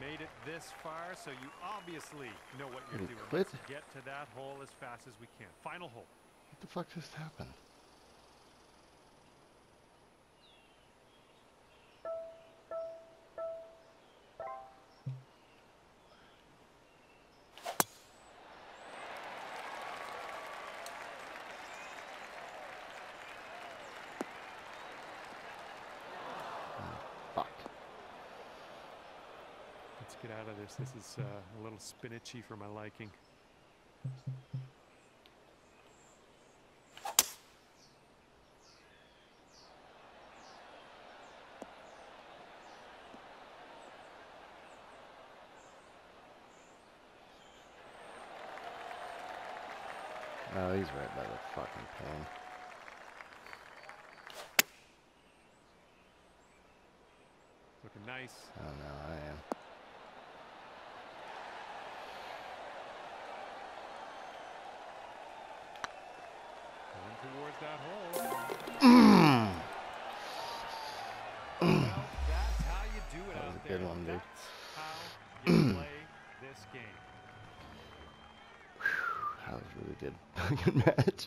made it this far, so you obviously know what you're doing. quit? Let's get to that hole as fast as we can. Final hole. What the fuck just happened? Let's get out of this. This is uh, a little spinachy for my liking. Oh, he's right by the fucking pin. Looking nice. Oh no, I am. Going towards that hole. Mm. That's how you do it That was out a good there. one, dude. That's how you play this game. That was really good, good match.